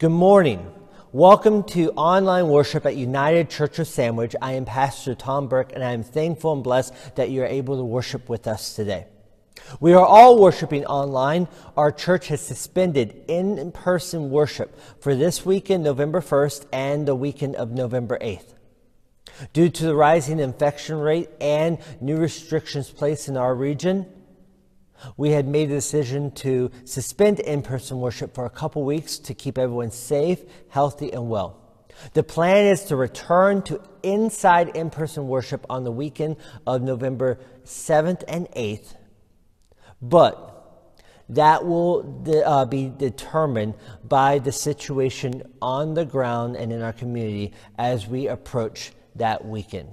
Good morning. Welcome to online worship at United Church of Sandwich. I am Pastor Tom Burke, and I am thankful and blessed that you are able to worship with us today. We are all worshiping online. Our church has suspended in person worship for this weekend, November 1st, and the weekend of November 8th. Due to the rising infection rate and new restrictions placed in our region, we had made the decision to suspend in person worship for a couple weeks to keep everyone safe, healthy, and well. The plan is to return to inside in person worship on the weekend of November 7th and 8th, but that will uh, be determined by the situation on the ground and in our community as we approach that weekend.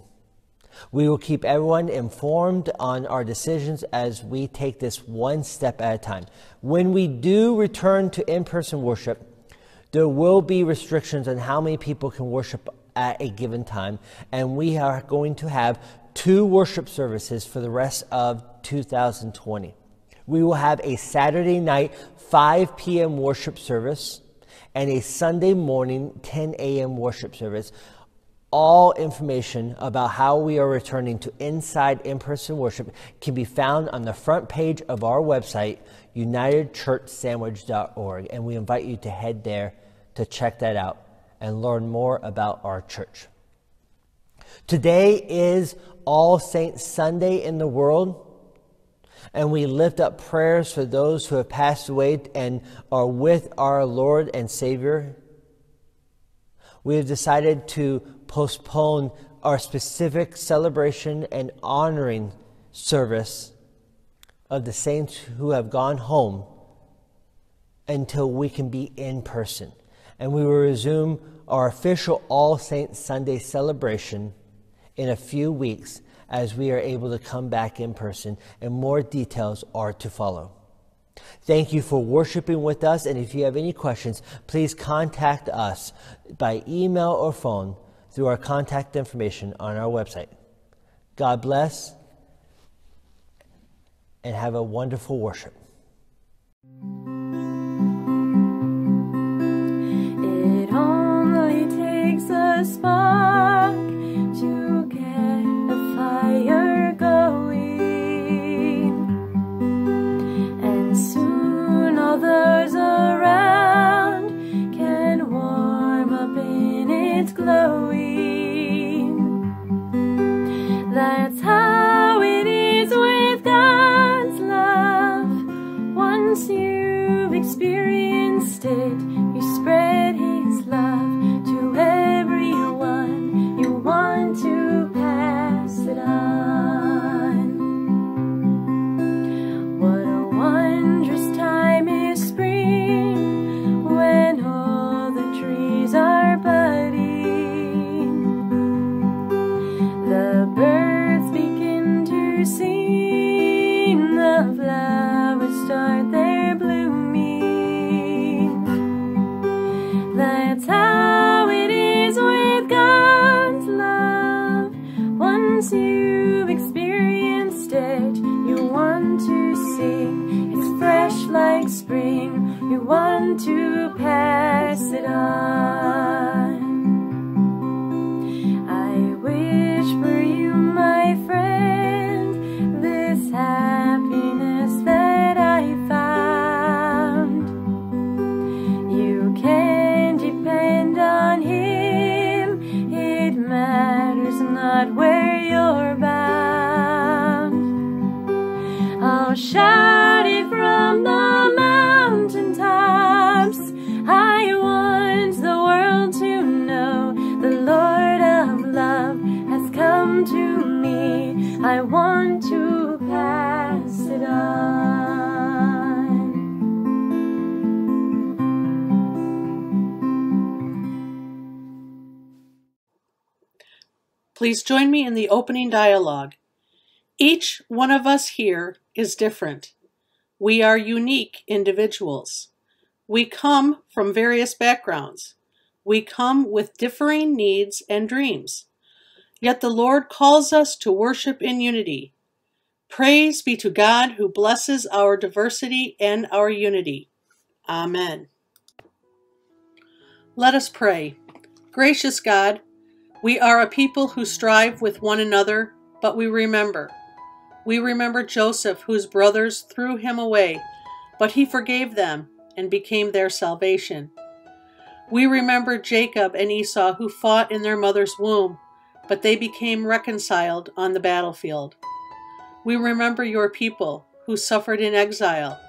We will keep everyone informed on our decisions as we take this one step at a time. When we do return to in person worship, there will be restrictions on how many people can worship at a given time, and we are going to have two worship services for the rest of 2020. We will have a Saturday night 5 p.m. worship service and a Sunday morning 10 a.m. worship service all information about how we are returning to inside in person worship can be found on the front page of our website, unitedchurchsandwich.org. And we invite you to head there to check that out and learn more about our church. Today is All Saints Sunday in the world. And we lift up prayers for those who have passed away and are with our Lord and Savior. We have decided to postpone our specific celebration and honoring service of the saints who have gone home until we can be in person. And we will resume our official All Saints Sunday celebration in a few weeks as we are able to come back in person, and more details are to follow. Thank you for worshiping with us, and if you have any questions, please contact us by email or phone through our contact information on our website. God bless and have a wonderful worship. It only takes a spark to get fire going, and soon those around can warm up in its. Once you've experienced it, you spread His love to everyone you want to pass it on. What a wondrous time is spring when all the trees are budding. The birds begin to sing, the flowers start their Please join me in the opening dialogue. Each one of us here is different. We are unique individuals. We come from various backgrounds. We come with differing needs and dreams. Yet the Lord calls us to worship in unity. Praise be to God who blesses our diversity and our unity. Amen. Let us pray. Gracious God, we are a people who strive with one another, but we remember. We remember Joseph, whose brothers threw him away, but he forgave them and became their salvation. We remember Jacob and Esau, who fought in their mother's womb, but they became reconciled on the battlefield. We remember your people, who suffered in exile,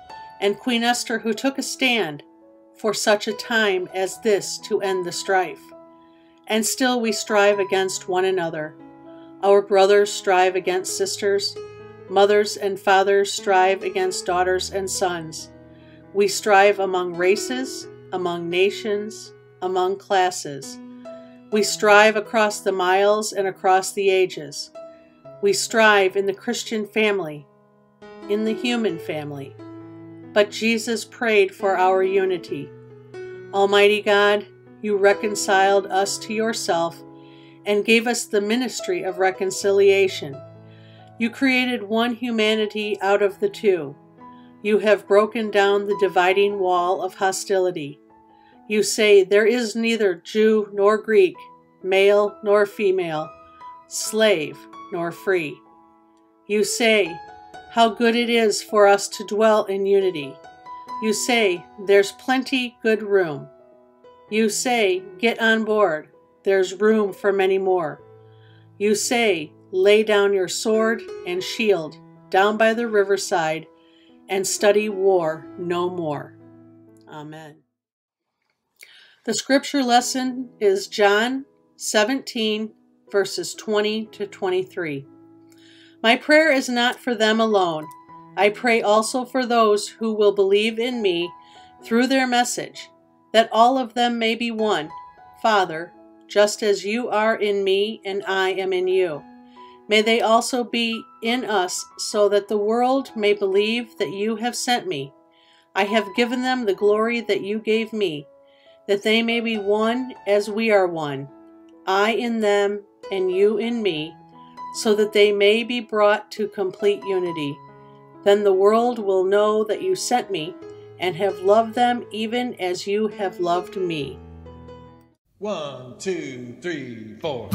and Queen Esther, who took a stand for such a time as this to end the strife. And still we strive against one another. Our brothers strive against sisters, mothers and fathers strive against daughters and sons. We strive among races, among nations, among classes. We strive across the miles and across the ages. We strive in the Christian family, in the human family. But Jesus prayed for our unity. Almighty God, you reconciled us to yourself and gave us the ministry of reconciliation. You created one humanity out of the two. You have broken down the dividing wall of hostility. You say, There is neither Jew nor Greek, male nor female, slave nor free. You say, How good it is for us to dwell in unity. You say, There's plenty good room. You say, Get on board. There's room for many more. You say, Lay down your sword and shield down by the riverside and study war no more. Amen. The scripture lesson is John 17, verses 20 to 23. My prayer is not for them alone. I pray also for those who will believe in me through their message, that all of them may be one. Father, just as you are in me and I am in you. May they also be in us, so that the world may believe that you have sent me. I have given them the glory that you gave me that they may be one as we are one, I in them and you in me, so that they may be brought to complete unity. Then the world will know that you sent me and have loved them even as you have loved me. One, two, three, four.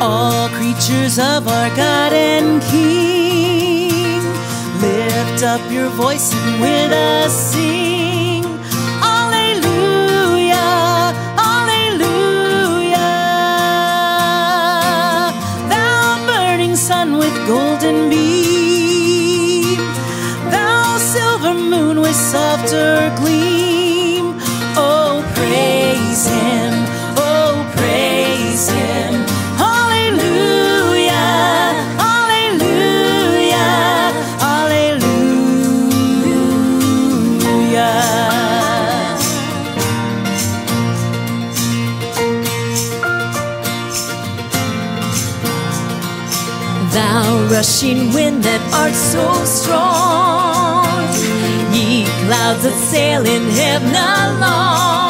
All creatures of our God and King, lift up your voice and with us sing. Golden beam, thou silver moon with softer gleam. Oh, praise Him, wind that art so strong, ye clouds that sail in heaven along.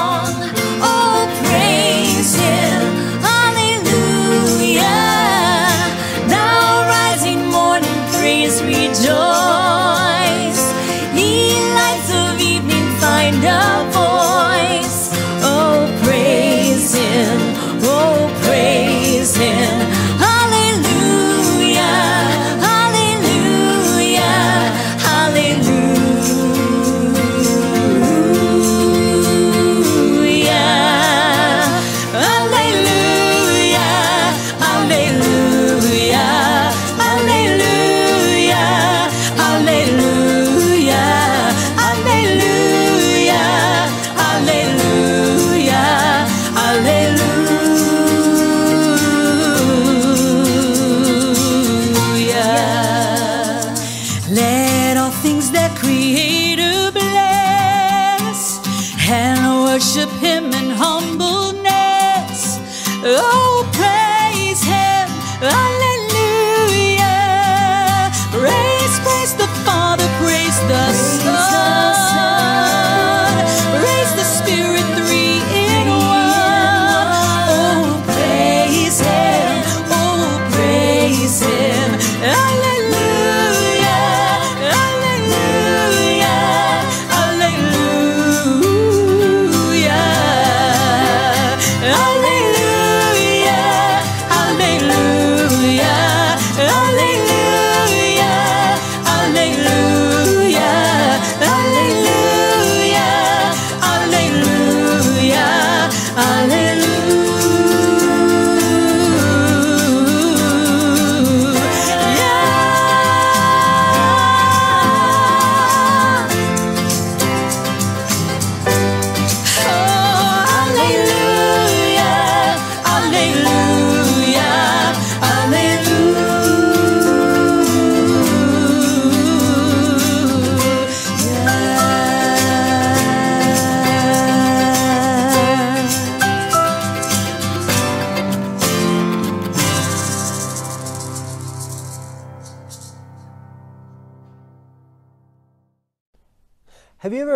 Worship Him in humbleness. Oh,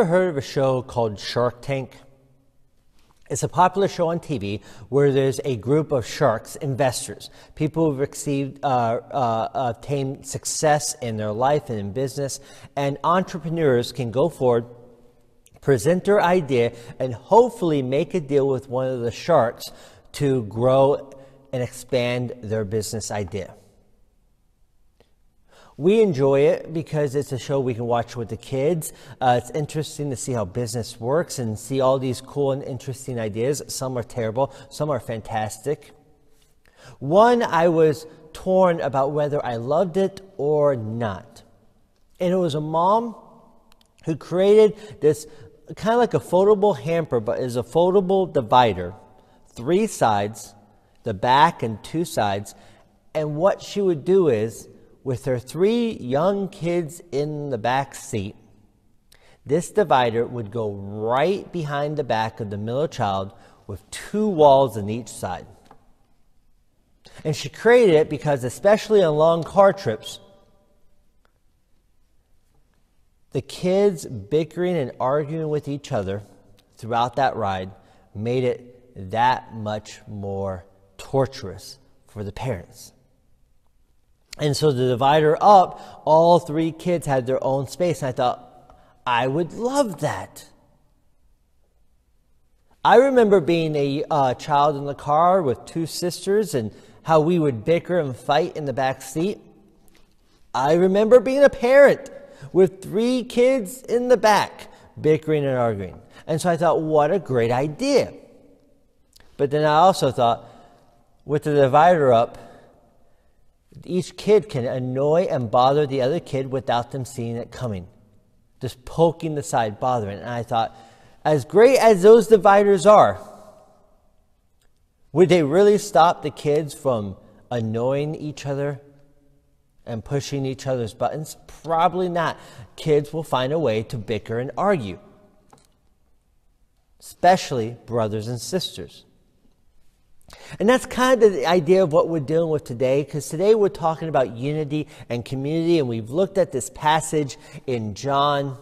ever heard of a show called Shark Tank? It's a popular show on TV where there's a group of sharks, investors, people who've received, uh, uh, obtained success in their life and in business, and entrepreneurs can go forward, present their idea, and hopefully make a deal with one of the sharks to grow and expand their business idea. We enjoy it because it's a show we can watch with the kids. Uh, it's interesting to see how business works and see all these cool and interesting ideas. Some are terrible, some are fantastic. One, I was torn about whether I loved it or not. And it was a mom who created this kind of like a foldable hamper, but is a foldable divider, three sides, the back and two sides. And what she would do is with her three young kids in the back seat, this divider would go right behind the back of the middle child with two walls on each side. And she created it because, especially on long car trips, the kids bickering and arguing with each other throughout that ride made it that much more torturous for the parents. And so the divider up, all three kids had their own space. And I thought, I would love that. I remember being a uh, child in the car with two sisters and how we would bicker and fight in the back seat. I remember being a parent with three kids in the back bickering and arguing. And so I thought, what a great idea. But then I also thought, with the divider up, each kid can annoy and bother the other kid without them seeing it coming. Just poking the side, bothering. And I thought, as great as those dividers are, would they really stop the kids from annoying each other and pushing each other's buttons? Probably not. Kids will find a way to bicker and argue, especially brothers and sisters. And that's kind of the idea of what we're dealing with today, because today we're talking about unity and community, and we've looked at this passage in John.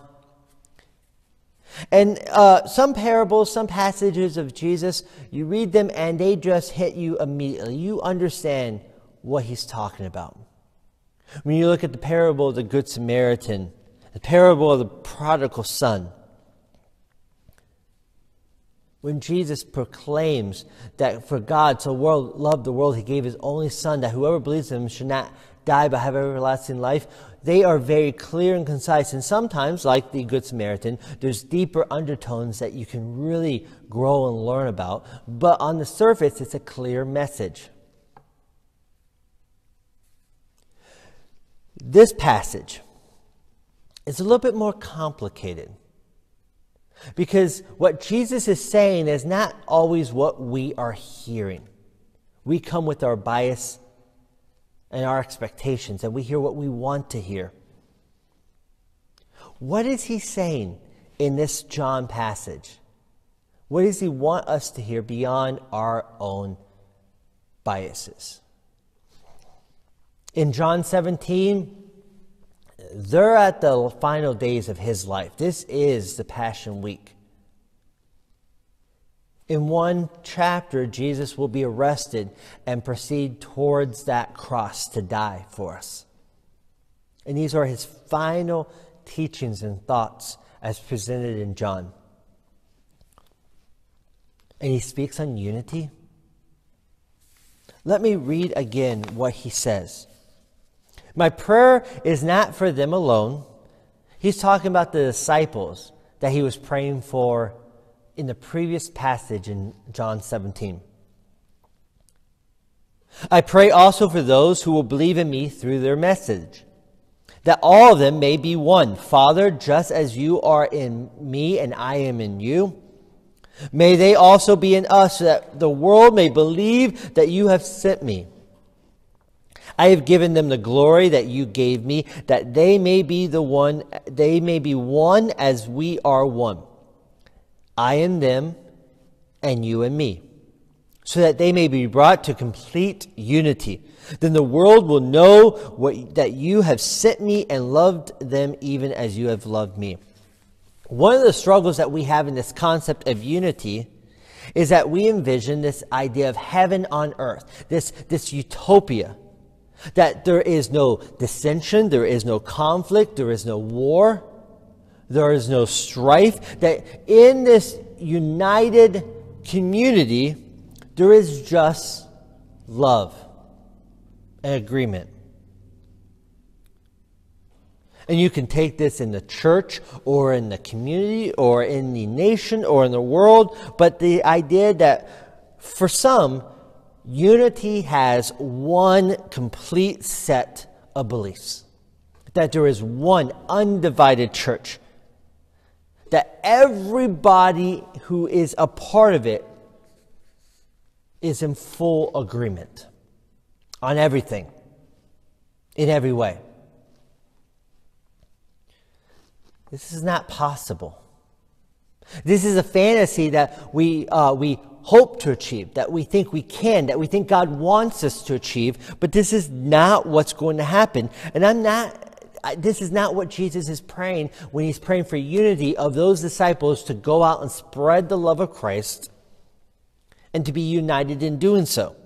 And uh, some parables, some passages of Jesus, you read them and they just hit you immediately. You understand what he's talking about. When you look at the parable of the Good Samaritan, the parable of the prodigal son, when Jesus proclaims that for God so world loved the world, he gave his only Son, that whoever believes in him should not die but have everlasting life, they are very clear and concise. And sometimes, like the Good Samaritan, there's deeper undertones that you can really grow and learn about. But on the surface, it's a clear message. This passage is a little bit more complicated. Because what Jesus is saying is not always what we are hearing. We come with our bias and our expectations, and we hear what we want to hear. What is he saying in this John passage? What does he want us to hear beyond our own biases? In John 17, they're at the final days of his life. This is the Passion Week. In one chapter, Jesus will be arrested and proceed towards that cross to die for us. And these are his final teachings and thoughts as presented in John. And he speaks on unity. Let me read again what he says. My prayer is not for them alone. He's talking about the disciples that he was praying for in the previous passage in John 17. I pray also for those who will believe in me through their message, that all of them may be one. Father, just as you are in me and I am in you, may they also be in us, so that the world may believe that you have sent me. I have given them the glory that you gave me, that they may be the one, they may be one as we are one. I and them, and you and me, so that they may be brought to complete unity. Then the world will know what, that you have sent me and loved them even as you have loved me. One of the struggles that we have in this concept of unity is that we envision this idea of heaven on earth, this, this utopia, that there is no dissension, there is no conflict, there is no war, there is no strife, that in this united community, there is just love and agreement. And you can take this in the church or in the community or in the nation or in the world, but the idea that for some, unity has one complete set of beliefs. That there is one undivided church. That everybody who is a part of it is in full agreement on everything, in every way. This is not possible. This is a fantasy that we, uh, we hope to achieve, that we think we can, that we think God wants us to achieve, but this is not what's going to happen. And I'm not, this is not what Jesus is praying when he's praying for unity of those disciples to go out and spread the love of Christ and to be united in doing so.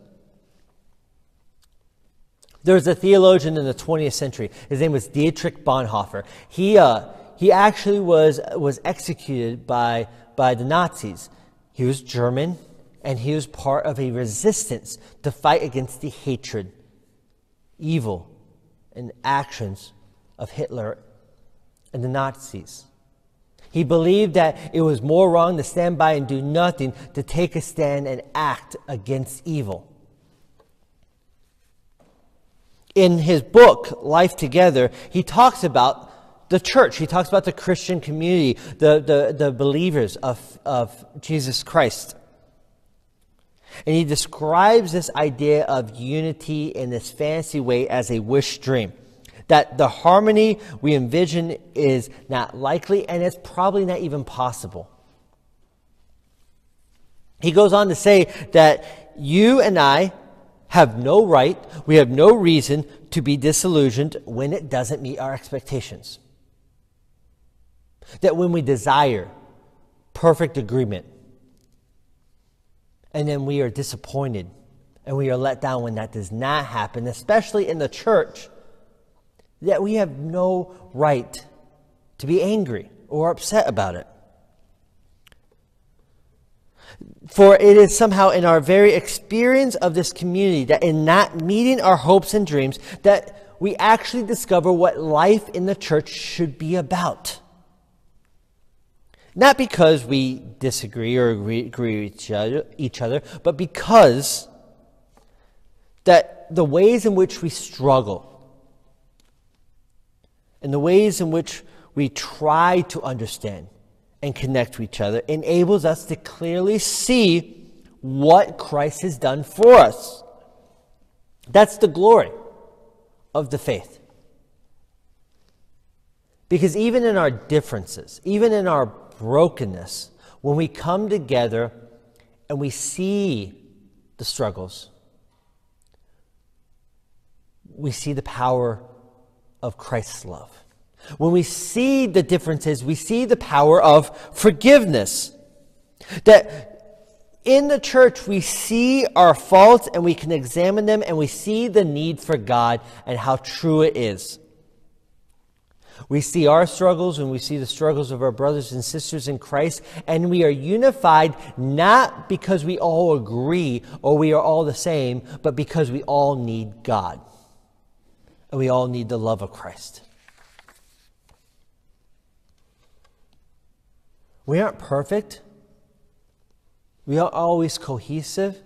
There was a theologian in the 20th century. His name was Dietrich Bonhoeffer. He, uh, he actually was, was executed by, by the Nazis. He was German, and he was part of a resistance to fight against the hatred, evil, and actions of Hitler and the Nazis. He believed that it was more wrong to stand by and do nothing to take a stand and act against evil. In his book, Life Together, he talks about the church. He talks about the Christian community, the, the, the believers of, of Jesus Christ. And he describes this idea of unity in this fancy way as a wish dream. That the harmony we envision is not likely and it's probably not even possible. He goes on to say that you and I have no right, we have no reason to be disillusioned when it doesn't meet our expectations. That when we desire perfect agreement, and then we are disappointed and we are let down when that does not happen, especially in the church, that we have no right to be angry or upset about it. For it is somehow in our very experience of this community that in not meeting our hopes and dreams, that we actually discover what life in the church should be about. Not because we disagree or agree, with each other, each other, but because that the ways in which we struggle and the ways in which we try to understand and connect to each other enables us to clearly see what Christ has done for us. That's the glory of the faith. Because even in our differences, even in our brokenness, when we come together and we see the struggles, we see the power of Christ's love. When we see the differences, we see the power of forgiveness. That in the church, we see our faults and we can examine them and we see the need for God and how true it is. We see our struggles and we see the struggles of our brothers and sisters in Christ, and we are unified not because we all agree or we are all the same, but because we all need God. And we all need the love of Christ. We aren't perfect. We aren't always cohesive.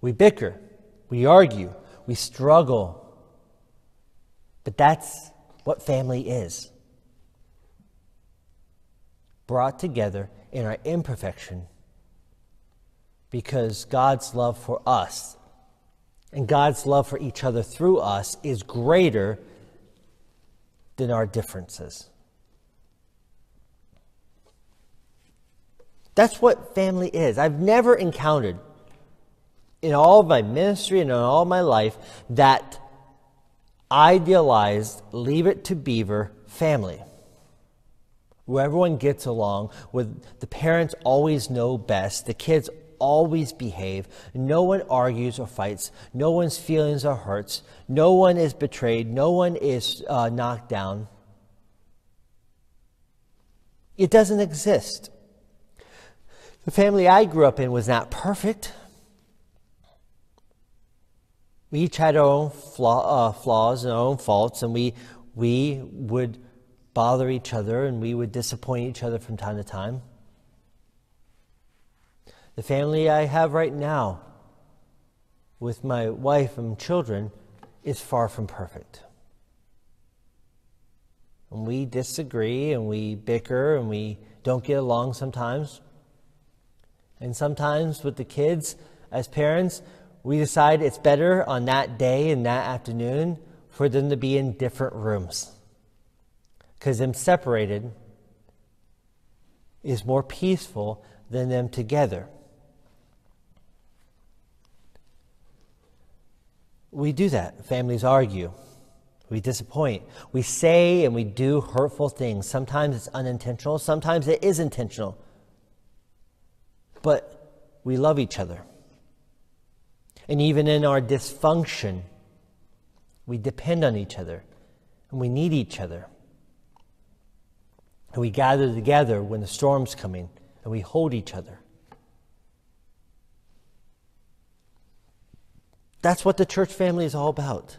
We bicker. We argue. We struggle. But that's what family is brought together in our imperfection because God's love for us and God's love for each other through us is greater than our differences. That's what family is. I've never encountered in all of my ministry and in all my life that idealized, leave it to beaver family where everyone gets along, where the parents always know best, the kids always behave, no one argues or fights, no one's feelings are hurt, no one is betrayed, no one is uh, knocked down. It doesn't exist. The family I grew up in was not perfect. We each had our own flaw, uh, flaws and our own faults, and we, we would bother each other and we would disappoint each other from time to time. The family I have right now with my wife and children is far from perfect. And we disagree and we bicker and we don't get along sometimes. And sometimes with the kids, as parents, we decide it's better on that day and that afternoon for them to be in different rooms. Because them separated is more peaceful than them together. We do that. Families argue. We disappoint. We say and we do hurtful things. Sometimes it's unintentional, sometimes it is intentional. But we love each other. And even in our dysfunction, we depend on each other and we need each other. And we gather together when the storm's coming and we hold each other. That's what the church family is all about.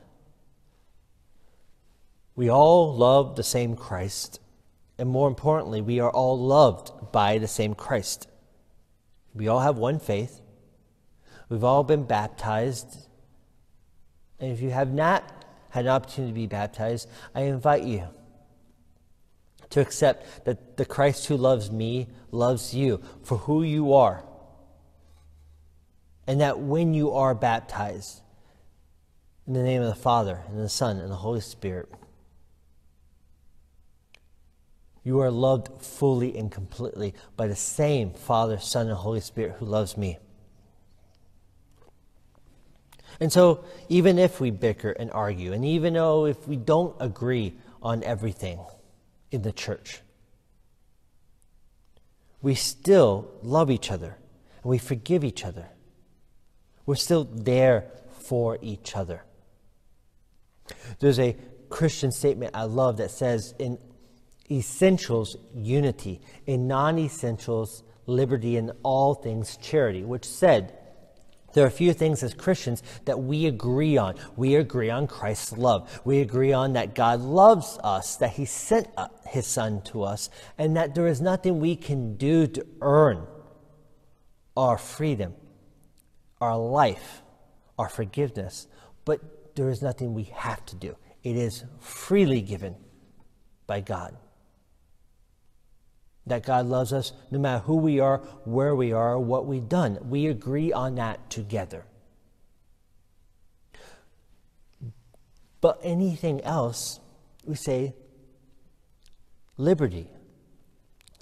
We all love the same Christ, and more importantly, we are all loved by the same Christ. We all have one faith. We've all been baptized. And if you have not had an opportunity to be baptized, I invite you to accept that the Christ who loves me loves you for who you are. And that when you are baptized, in the name of the Father, and the Son, and the Holy Spirit, you are loved fully and completely by the same Father, Son, and Holy Spirit who loves me. And so, even if we bicker and argue, and even though if we don't agree on everything in the church, we still love each other and we forgive each other. We're still there for each other. There's a Christian statement I love that says, in essentials, unity, in non essentials, liberty, in all things, charity, which said, there are a few things as Christians that we agree on. We agree on Christ's love. We agree on that God loves us, that He sent uh, His Son to us, and that there is nothing we can do to earn our freedom, our life, our forgiveness. But there is nothing we have to do. It is freely given by God that God loves us no matter who we are, where we are, what we've done. We agree on that together. But anything else, we say liberty.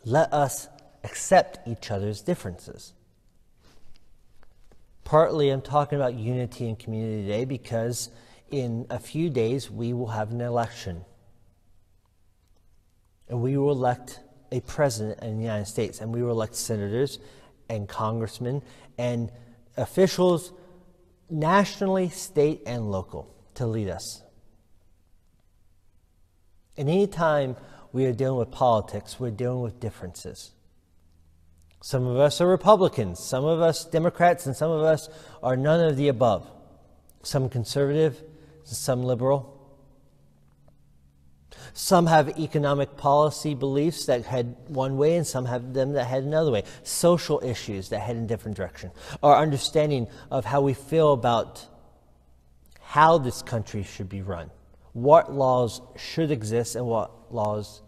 Let us accept each other's differences. Partly, I'm talking about unity and community today because in a few days we will have an election. And we will elect a president in the United States, and we will elect senators and congressmen and officials nationally, state, and local to lead us. And anytime we are dealing with politics, we're dealing with differences. Some of us are Republicans, some of us Democrats, and some of us are none of the above. Some conservative, some liberal. Some have economic policy beliefs that head one way, and some have them that head another way. Social issues that head in different direction. Our understanding of how we feel about how this country should be run, what laws should exist, and what laws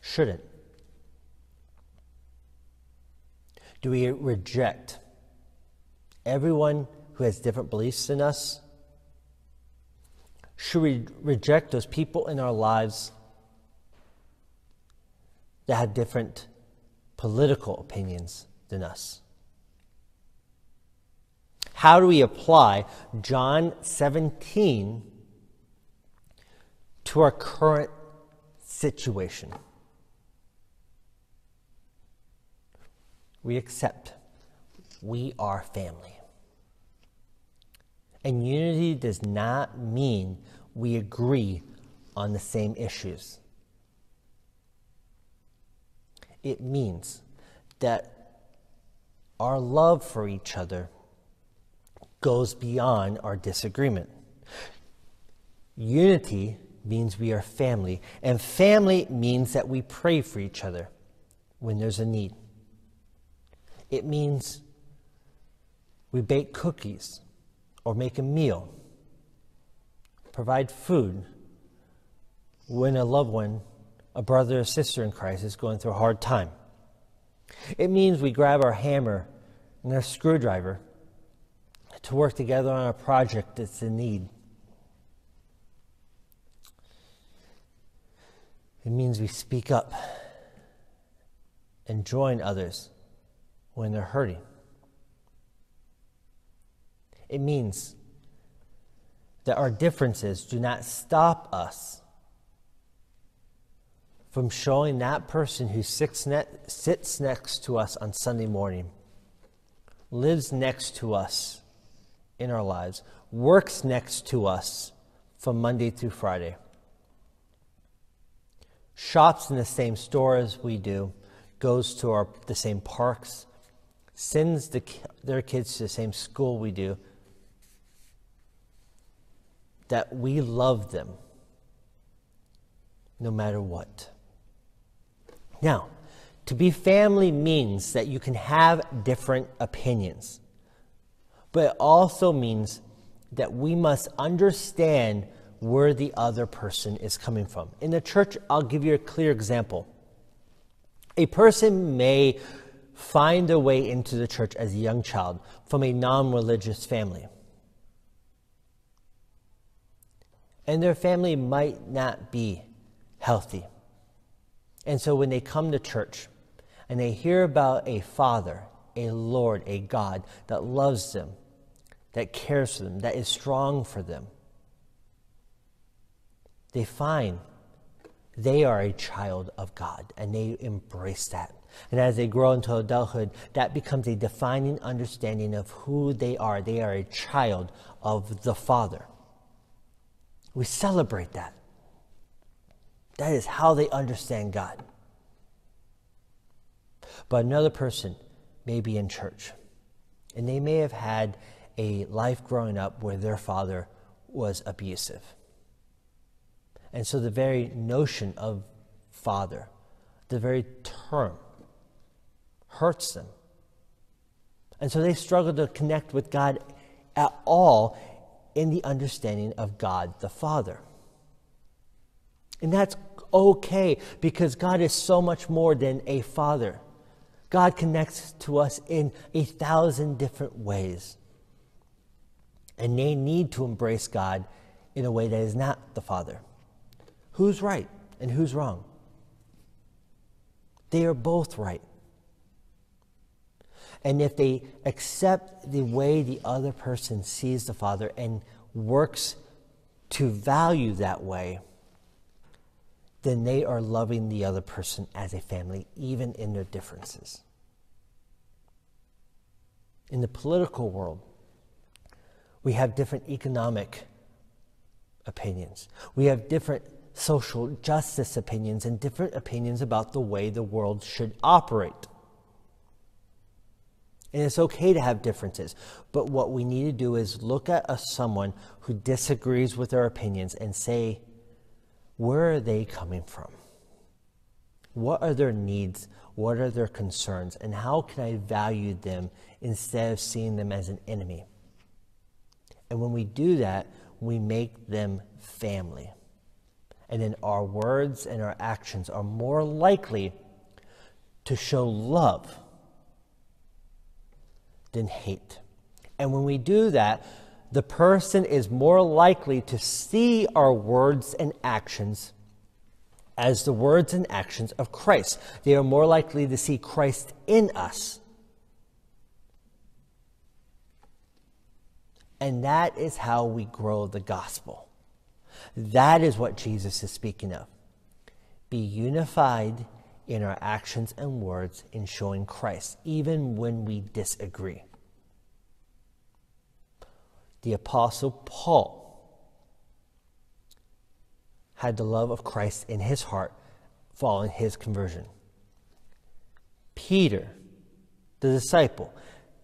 shouldn't. Do we reject everyone who has different beliefs than us? Should we reject those people in our lives that have different political opinions than us. How do we apply John 17 to our current situation? we accept we are family. And unity does not mean we agree on the same issues. It means that our love for each other goes beyond our disagreement. Unity means we are family, and family means that we pray for each other when there's a need. It means we bake cookies or make a meal, provide food when a loved one, a brother or sister in Christ, is going through a hard time. It means we grab our hammer and our screwdriver to work together on a project that's in need. It means we speak up and join others when they're hurting. It means that our differences do not stop us from showing that person who sits, ne- sits next to us on Sunday morning, lives next to us in our lives, works next to us from Monday through Friday, shops in the same store as we do, goes to our, the same parks, sends the, their kids to the same school we do, that we love them no matter what. Now, to be family means that you can have different opinions, but it also means that we must understand where the other person is coming from. In the church, I'll give you a clear example. A person may find their way into the church as a young child from a non religious family. and their family might not be healthy. And so when they come to church and they hear about a Father, a Lord, a God that loves them, that cares for them, that is strong for them, they find they are a child of God and they embrace that. And as they grow into adulthood, that becomes a defining understanding of who they are. They are a child of the Father. We celebrate that. That is how they understand God. But another person may be in church, and they may have had a life growing up where their father was abusive. And so the very notion of father, the very term, hurts them. And so they struggle to connect with God at all in the understanding of God the Father. And that's okay because God is so much more than a father. God connects to us in a thousand different ways. And they need to embrace God in a way that is not the Father. Who's right and who's wrong? They are both right. And if they accept the way the other person sees the Father and works to value that way, then they are loving the other person as a family, even in their differences. In the political world, we have different economic opinions. We have different social justice opinions and different opinions about the way the world should operate. And it's okay to have differences. But what we need to do is look at a, someone who disagrees with our opinions and say, where are they coming from? What are their needs? What are their concerns? And how can I value them instead of seeing them as an enemy? And when we do that, we make them family. And then our words and our actions are more likely to show love than hate. And when we do that, the person is more likely to see our words and actions as the words and actions of Christ. They are more likely to see Christ in us. And that is how we grow the gospel. That is what Jesus is speaking of. Be unified in our actions and words in showing Christ, even when we disagree. The Apostle Paul had the love of Christ in his heart following his conversion. Peter, the disciple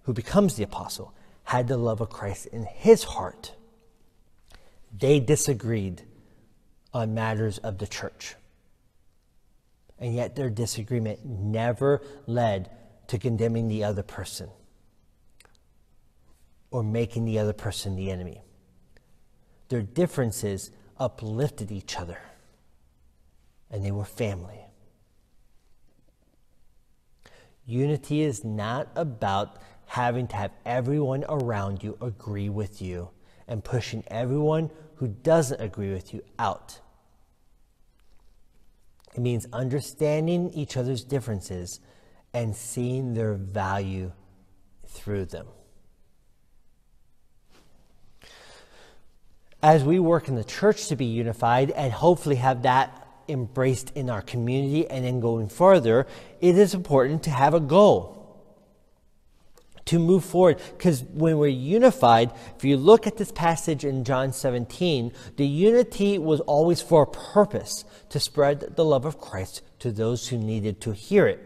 who becomes the apostle, had the love of Christ in his heart. They disagreed on matters of the church. And yet their disagreement never led to condemning the other person or making the other person the enemy. Their differences uplifted each other, and they were family. Unity is not about having to have everyone around you agree with you and pushing everyone who doesn't agree with you out. It means understanding each other's differences and seeing their value through them. As we work in the church to be unified and hopefully have that embraced in our community and then going further, it is important to have a goal to move forward. Because when we're unified, if you look at this passage in John 17, the unity was always for a purpose to spread the love of Christ to those who needed to hear it.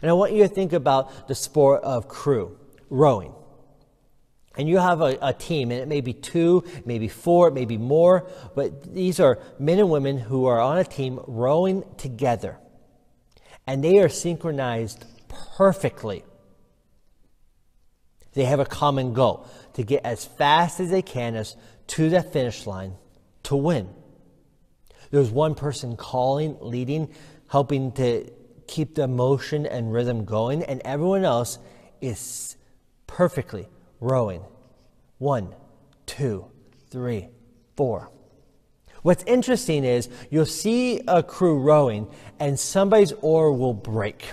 And I want you to think about the sport of crew, rowing. And you have a, a, team, and it may be two, maybe four, maybe more, but these are men and women who are on a team rowing together. And they are synchronized perfectly. They have a common goal to get as fast as they can as to the finish line to win. There's one person calling, leading, helping to keep the motion and rhythm going, and everyone else is perfectly rowing. One, two, three, four. What's interesting is you'll see a crew rowing and somebody's oar will break.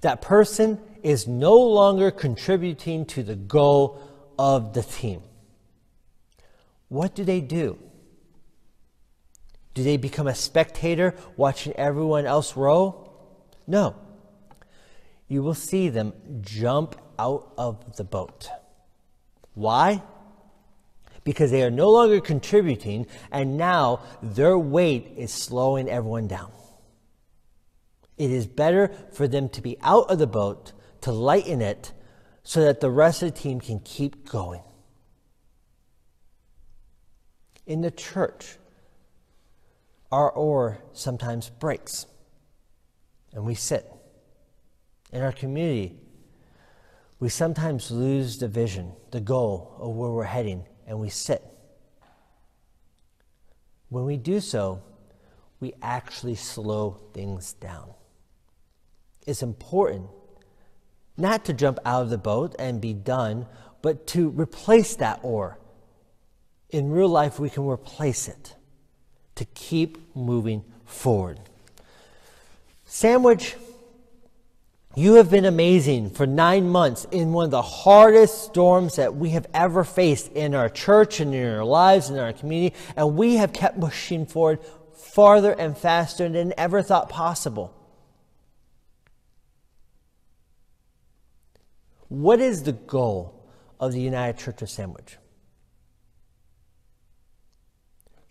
That person is no longer contributing to the goal of the team. What do they do? Do they become a spectator watching everyone else row? No. You will see them jump out of the boat. Why? Because they are no longer contributing, and now their weight is slowing everyone down. It is better for them to be out of the boat, to lighten it, so that the rest of the team can keep going. In the church, our oar sometimes breaks, and we sit. In our community, we sometimes lose the vision, the goal of where we're heading, and we sit. When we do so, we actually slow things down. It's important not to jump out of the boat and be done, but to replace that oar. In real life, we can replace it to keep moving forward. Sandwich you have been amazing for nine months in one of the hardest storms that we have ever faced in our church and in our lives and in our community, and we have kept pushing forward farther and faster than ever thought possible. What is the goal of the United Church of Sandwich?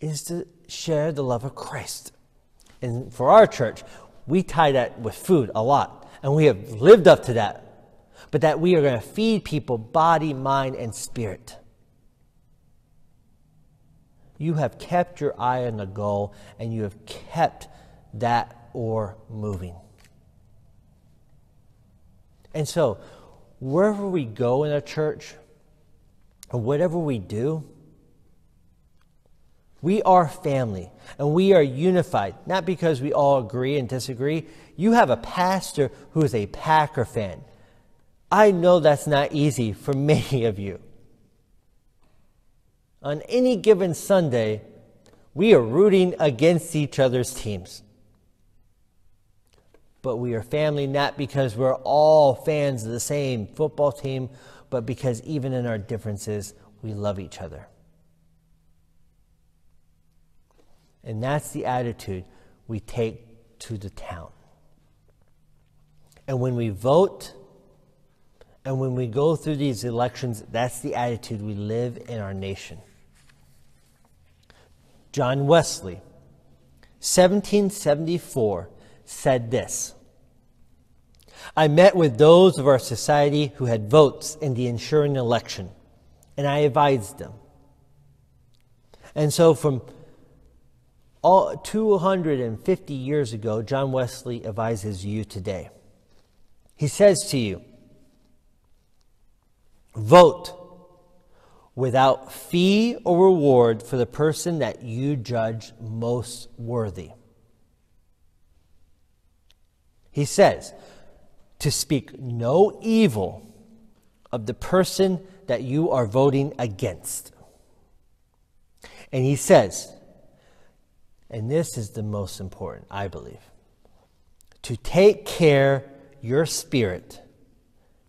Is to share the love of Christ. And for our church, we tie that with food a lot and we have lived up to that. But that we are going to feed people body, mind, and spirit. You have kept your eye on the goal and you have kept that oar moving. And so, wherever we go in a church, or whatever we do, we are family and we are unified, not because we all agree and disagree. You have a pastor who is a Packer fan. I know that's not easy for many of you. On any given Sunday, we are rooting against each other's teams. But we are family not because we're all fans of the same football team, but because even in our differences, we love each other. And that's the attitude we take to the town. And when we vote, and when we go through these elections, that's the attitude we live in our nation. John Wesley, 1774, said this I met with those of our society who had votes in the ensuing election, and I advised them. And so, from all 250 years ago, John Wesley advises you today. He says to you, Vote without fee or reward for the person that you judge most worthy. He says to speak no evil of the person that you are voting against. And he says, and this is the most important, I believe, to take care your spirit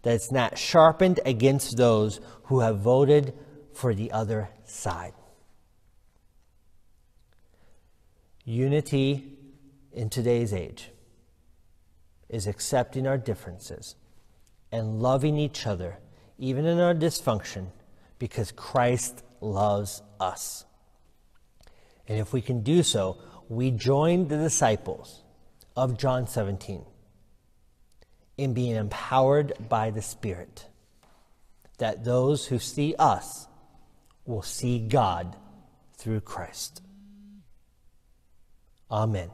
that it's not sharpened against those who have voted for the other side. Unity in today's age is accepting our differences and loving each other, even in our dysfunction, because Christ loves us. And if we can do so, we join the disciples of John 17 in being empowered by the Spirit, that those who see us will see God through Christ. Amen.